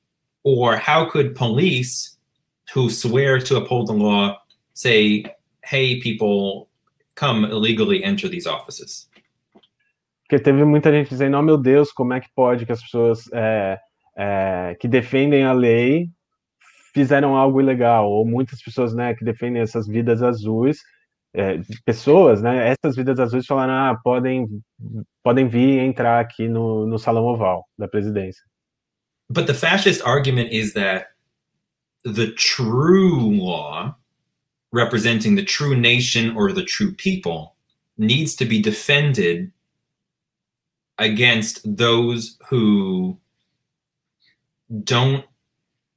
or how could police who swear to uphold the law say, "Hey, people, come illegally enter these offices"?" Porque teve muita gente dizendo, "Oh meu Deus, como é que pode que as pessoas é, é, que defendem a lei fizeram algo ilegal, ou muitas pessoas né, que defendem essas vidas azuis, é, pessoas, né, essas vidas azuis falaram, ah, podem, podem vir entrar aqui no, no salão oval da presidência. But the fascist argument is that the true law, representing the true nation or the true people, needs to be defended against those who don't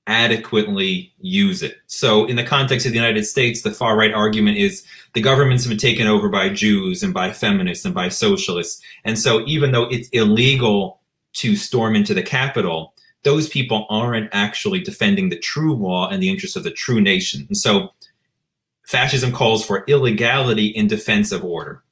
adequately use it. So, in the context of the United States, the far right argument is the governments been taken over by Jews and by feminists and by socialists. And so, even though it's illegal to storm into the Capitol, those people aren't actually defending the true law and the interests of the true nation. And so, fascism calls for illegality in defense of order.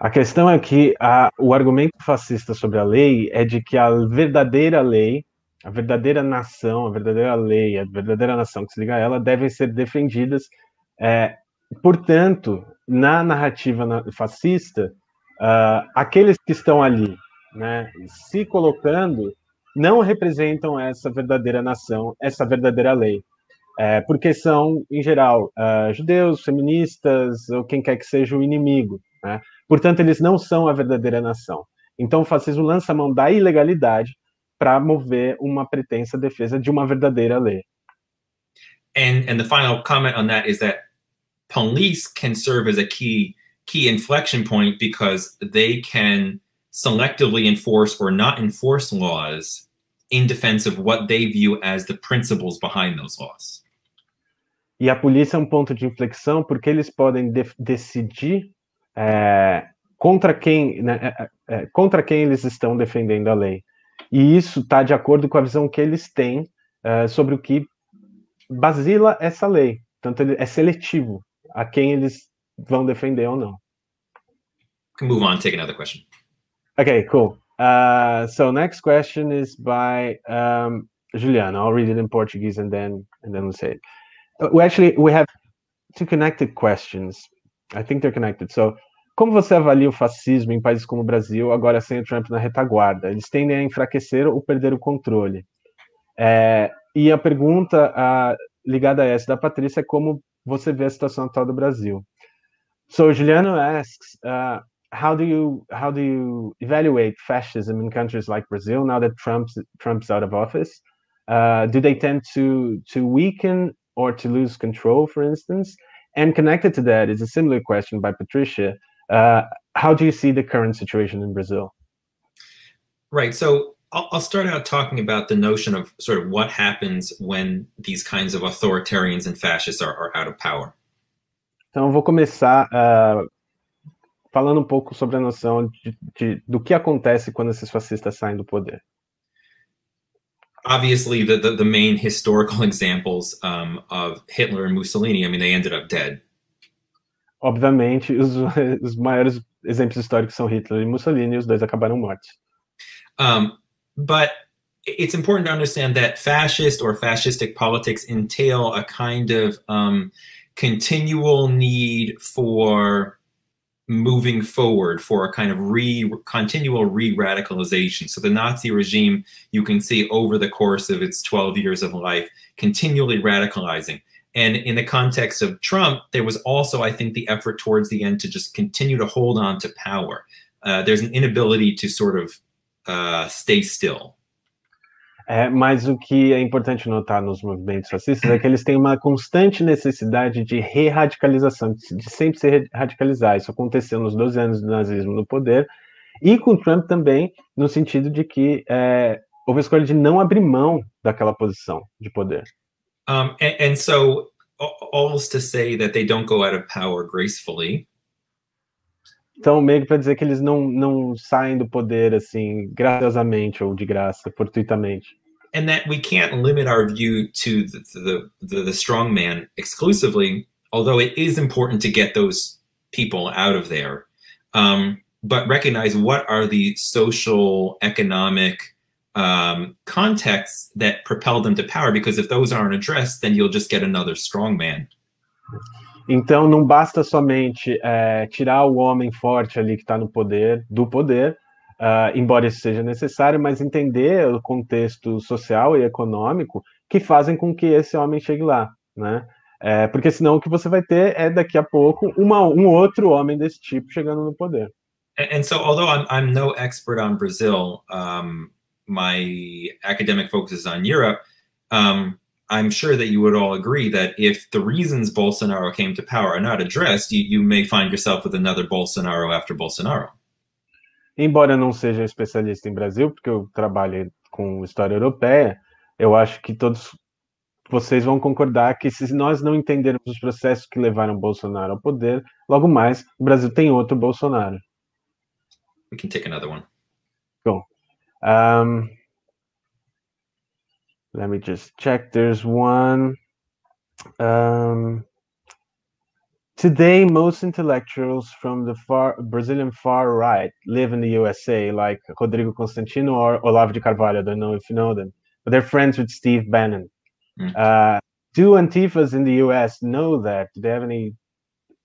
A questão é que a, o argumento fascista sobre a lei é de que a verdadeira lei, a verdadeira nação, a verdadeira lei, a verdadeira nação que se liga a ela devem ser defendidas. É, portanto, na narrativa fascista, uh, aqueles que estão ali, né, se colocando, não representam essa verdadeira nação, essa verdadeira lei. É, porque são, em geral, uh, judeus, feministas, ou quem quer que seja o inimigo. Né? Portanto, eles não são a verdadeira nação. Então, o fascismo lança a mão da ilegalidade para mover uma pretensa defesa de uma verdadeira lei. And and the final comment on that is that police can serve as a key key inflection point because they can selectively enforce or not enforce laws in defense of what they view as the principles behind those laws. E a polícia é um ponto de inflexão porque eles podem de decidir é, contra quem, né, é, é, é, contra quem eles estão defendendo a lei. E isso está de acordo com a visão que eles têm é, sobre o que basila essa lei. Tanto ele é seletivo a quem eles vão defender ou não. Can move on, take another question. Okay, cool. Uh, so next question is by um, Juliana. I'll read it in Portuguese and then and then we'll say it. Uh, we actually we have two connected questions. I think they're connected. So Como você avalia o fascismo em países como o Brasil, agora sem o Trump na retaguarda? Eles tendem a enfraquecer ou perder o controle? É, e a pergunta a, ligada a essa da Patrícia é como você vê a situação atual do Brasil. So Juliano asks, uh, how do you how do you evaluate fascism in countries like Brazil now that Trump's Trump's out of office? Uh, do they tend to to weaken or to lose control, for instance? And connected to that is a similar question by Patricia. Uh, how do you see the current situation in Brazil? Right. So I'll, I'll, start out talking about the notion of sort of what happens when these kinds of authoritarians and fascists are, are out of power. Então, eu vou começar uh, falando um pouco sobre a noção de, de, do que acontece quando esses fascistas saem do poder. Obviously, the, the, the main historical examples um, of Hitler and Mussolini, I mean, they ended up dead. Obviamente, os, os maiores exemplos históricos são Hitler e Mussolini, e os dois acabaram mortos. Um, but it's important to understand that fascist or fascistic politics entail a kind of um, continual need for moving forward for a kind of re continual re-radicalization. So the Nazi regime, you can see over the course of its 12 years of life, continually radicalizing. And in the context of Trump, there was also, I think, the effort towards the end to just continue to hold on to power. Uh, there's an inability to sort of uh, stay still. É, mas o que é importante notar nos movimentos fascistas é que eles têm uma constante necessidade de re-radicalização, de sempre se radicalizar. Isso aconteceu nos 12 anos do nazismo no poder, e com Trump também, no sentido de que é, houve a escolha de não abrir mão daquela posição de poder. Um, and, and so, all is to say that they don't go out of power gracefully. Então, meio que para dizer que eles não, não saem do poder assim, graciosamente ou de graça, fortuitamente. and that we can't limit our view to the the, the, the strong man exclusively, although it is important to get those people out of there. Um, but recognize what are the social, economic um, contexts that propel them to power, because if those aren't addressed, then you'll just get another strong man. Então não basta somente é, tirar o homem forte ali que está no poder do poder, uh, embora isso seja necessário, mas entender o contexto social e econômico que fazem com que esse homem chegue lá, né? É, porque senão o que você vai ter é daqui a pouco uma, um outro homem desse tipo chegando no poder. And so, although I'm, I'm no expert on Brazil, um, my academic focus is on Europe. Um, I'm sure that you would all agree that if the reasons Bolsonaro came to power are not addressed, you, you may find yourself with another Bolsonaro after Bolsonaro. Embora eu não seja especialista em Brasil, porque eu trabalho com história europeia, eu acho que todos vocês vão concordar que se nós não entendermos os processos que levaram Bolsonaro ao poder, logo mais o Brasil tem outro Bolsonaro. We can take another one. Um, let me just check. There's one. Um, Today, most intellectuals from the far Brazilian far right live in the USA, like Rodrigo Constantino or Olavo de Carvalho. I don't know if you know them, but they're friends with Steve Bannon. Mm. Uh, do Antifas in the US know that? Do they have any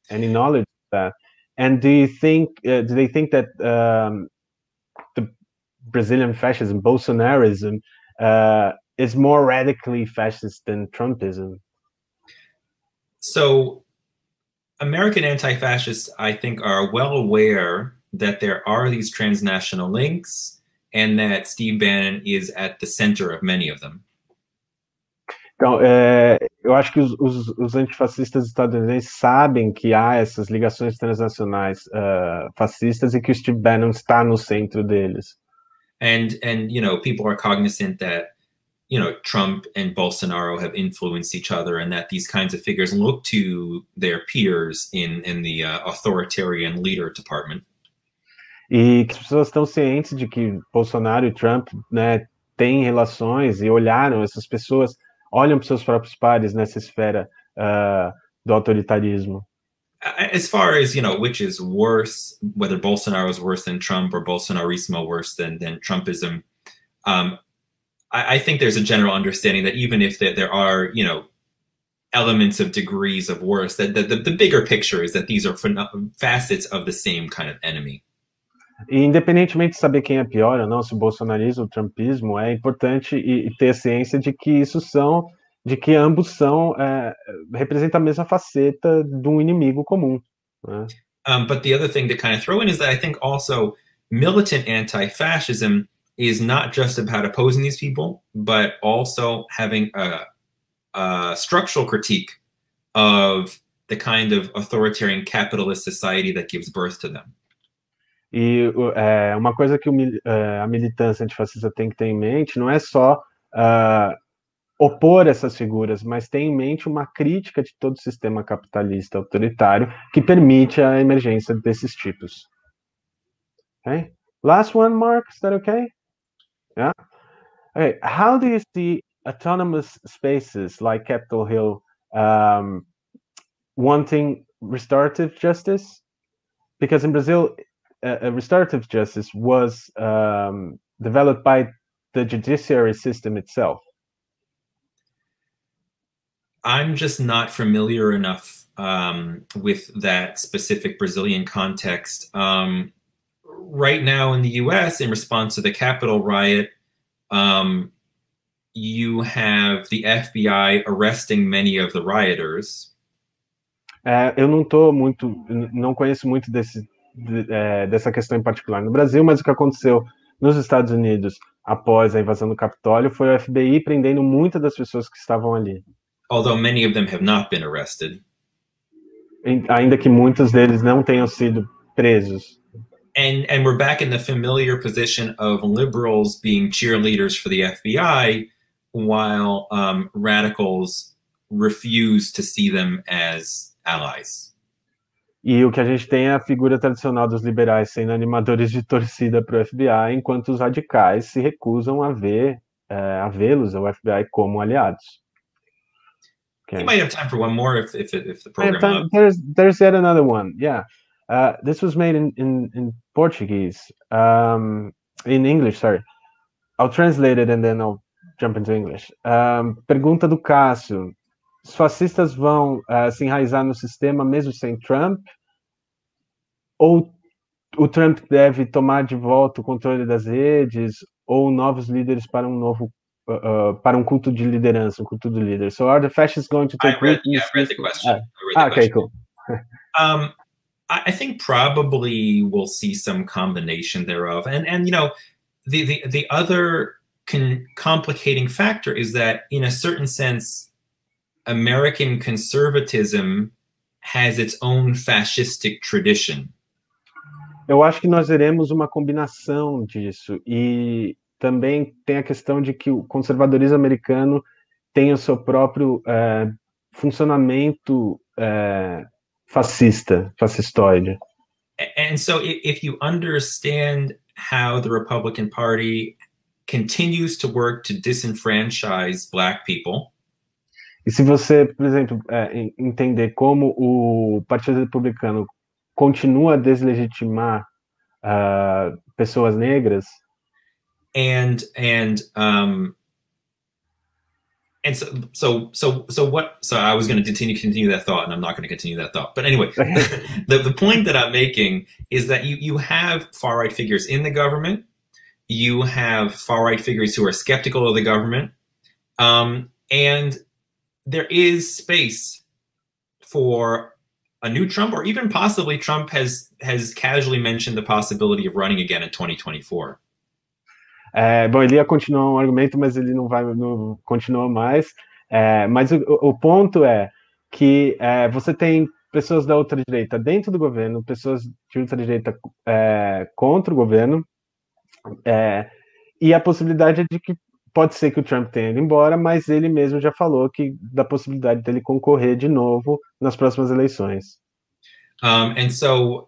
any knowledge of that? And do you think uh, do they think that um, Brazilian fascism, Bolsonarism, uh, is more radically fascist than Trumpism? So American anti-fascists, I think, are well aware that there are these transnational links and that Steve Bannon is at the center of many of them. Então, é, eu acho que os, os, os, antifascistas estadunidenses sabem que há essas ligações transnacionais uh, fascistas e que o Steve Bannon está no centro deles. And and you know, people are cognizant that you know Trump and Bolsonaro have influenced each other, and that these kinds of figures look to their peers in in the uh, authoritarian leader department. E as pessoas estão cientes de que Bolsonaro e Trump, né, têm relações e olharam essas pessoas olham para seus próprios pares nessa esfera uh, do autoritarismo. As far as you know, which is worse, whether Bolsonaro is worse than Trump or Bolsonarismo worse than than Trumpism, um, I, I think there's a general understanding that even if there, there are, you know, elements of degrees of worse, that the, the, bigger picture is that these are facets of the same kind of enemy. E independentemente de saber quem é pior ou não, se o bolsonarismo ou o trumpismo, é importante e, e ter ciência de que isso são, de que ambos são, é, representam a mesma faceta de um inimigo comum. Né? Um, but the other thing to kind of throw in is that I think also militant anti-fascism is not just about opposing these people, but also having a, a structural critique of the kind of authoritarian capitalist society that gives birth to them. E é, uma coisa que o, é, a militância antifascista tem que ter em mente não é só uh, opor essas figuras, mas tem em mente uma crítica de todo o sistema capitalista autoritário que permite a emergência desses tipos. Okay? Last one, Mark, is that okay? Yeah. Okay. How do you see autonomous spaces like Capitol Hill um, wanting restorative justice? Because in Brazil, uh, restorative justice was um, developed by the judiciary system itself. I'm just not familiar enough um, with that specific Brazilian context. Um, right now in the US, in response to the Capitol riot, um, you have the FBI arresting many of the rioters. É, eu não tô muito, não conheço muito desse, de, é, dessa questão em particular no Brasil, mas o que aconteceu nos Estados Unidos após a invasão do Capitólio foi o FBI prendendo muitas das pessoas que estavam ali. Although many of them have not been arrested. Ainda que muitos deles não tenham sido presos. And and we're back in the familiar position of liberals being cheerleaders for the FBI while um, radicals refuse to see them as allies. E o que a gente tem é a figura tradicional dos liberais sendo animadores de torcida para o FBI, enquanto os radicais se recusam a ver é, a vê-los, o FBI, como aliados. Okay. You might have time for one more if, if, if the program. Time, there's there's yet another one. Yeah, uh, this was made in in, in Portuguese, um, in English. Sorry, I'll translate it and then I'll jump into English. Um, pergunta do Cássio: os fascistas vão uh, se enraizar no sistema mesmo sem Trump? Ou o Trump deve tomar de volta o controle das redes? Ou novos líderes para um novo uh, para um culto de liderança, um culto de líder? So are the fascists going to take? I read, yeah, I read the question. Ah, the ah okay, cool. um, I think probably we'll see some combination thereof, and and you know, the the the other complicating factor is that, in a certain sense, American conservatism has its own fascistic tradition. Eu acho que nós veremos uma combinação disso e também tem a questão de que o conservadorismo americano tem o seu próprio é, funcionamento é, fascista, fascistoide. And so, if you understand how the Republican Party continues to work to disenfranchise black people. E se você, por exemplo, é, entender como o Partido Republicano continua a deslegitimar uh, pessoas negras, and and um, and so so so so what? So I was going to continue continue that thought, and I'm not going to continue that thought. But anyway, the the point that I'm making is that you you have far right figures in the government you have far right figures who are skeptical of the government. Um, and there is space for a new Trump, or even possibly Trump has has casually mentioned the possibility of running again in 2024. É, bom, ele ia continuar um argumento, mas ele não vai, não continua mais. É, mas o, o, ponto é que é, você tem pessoas da outra direita dentro do governo, pessoas de ultra direita é, contra o governo, é, e a possibilidade é de que pode ser que o Trump tenha ido embora, mas ele mesmo já falou que da possibilidade dele concorrer de novo nas próximas eleições. Um, and so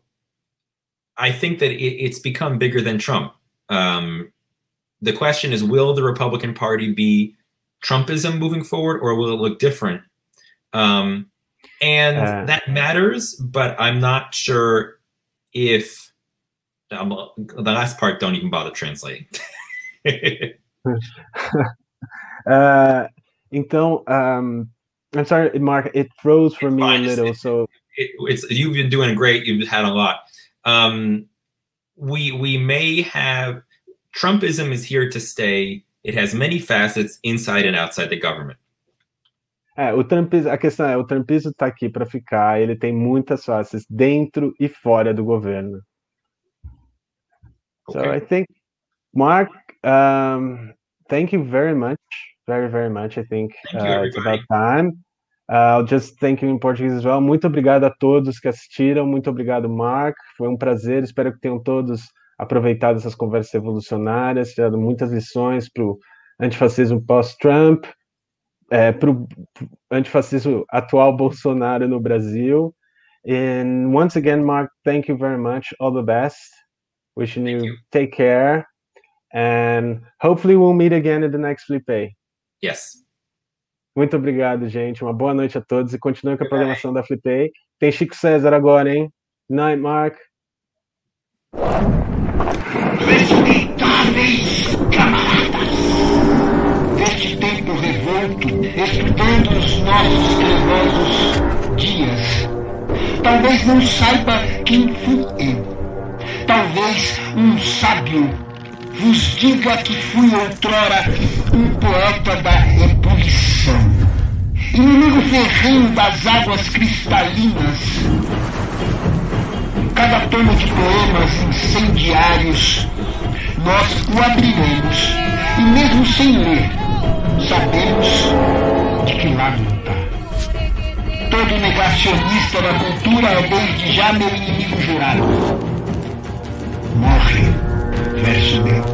I think that it, it's become bigger than Trump. Um, the question is, will the Republican Party be Trumpism moving forward, or will it look different? Um, and uh, that matters, but I'm not sure if um, the last part don't even bother translating. uh, então, um, I'm sorry, Mark. It froze for me fine. a little. It's, so it, it's you've been doing great. You've had a lot. Um, we we may have Trumpism is here to stay. It has many facets inside and outside the government. É, o Trumpismo, a questão é, o Trumpismo está aqui para ficar. Ele tem muitas faces dentro e fora do governo. Okay. So I think, Mark, um, thank you very much, very very much. I think uh, it's about time. Uh, I'll just thank you in Portuguese as well. Muito obrigado a todos que assistiram. Muito obrigado, Mark. Foi um prazer. Espero que tenham todos aproveitado essas conversas revolucionárias, tirado muitas lições para o antifascismo pós-Trump, é, para o antifascismo atual Bolsonaro no Brasil. And once again, Mark, thank you very much. All the best. Wishing you, you, take care. And hopefully we'll meet again in the next Flip Yes. Muito obrigado, gente. Uma boa noite a todos e continue com a programação da Flipay. Tem Chico César agora, hein? Night, Mark. Respeitáveis camaradas, neste tempo revolto, estudando os nossos trevosos dias, talvez não saiba quem fui eu. Talvez um sábio vos diga que fui outrora um poeta da ebulição, inimigo ferrenho das águas cristalinas. Cada tomo de poemas incendiários, nós o abriremos, e mesmo sem ler, sabemos de que lado lutar. Todo negacionista da cultura é desde já meu inimigo jurado. Morre verso meu.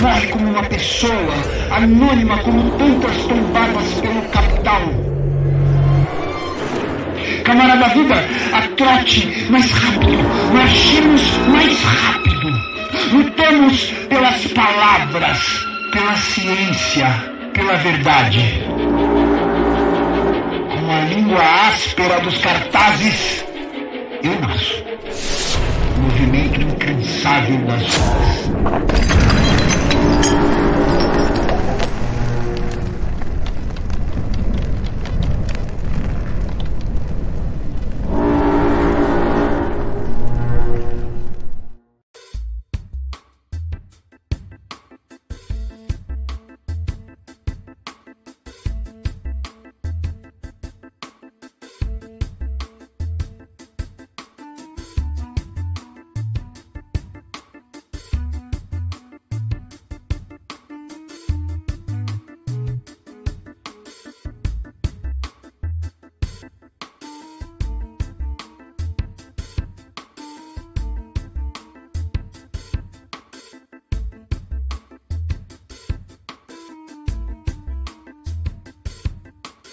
Morre como uma pessoa, anônima como tantas tombadas pelo capital. Camarada vida, a trote mais rápido, marchemos mais rápido. Lutamos pelas palavras, pela ciência, pela verdade. Com a língua áspera dos cartazes, eu nasço movimento incansável das ruas.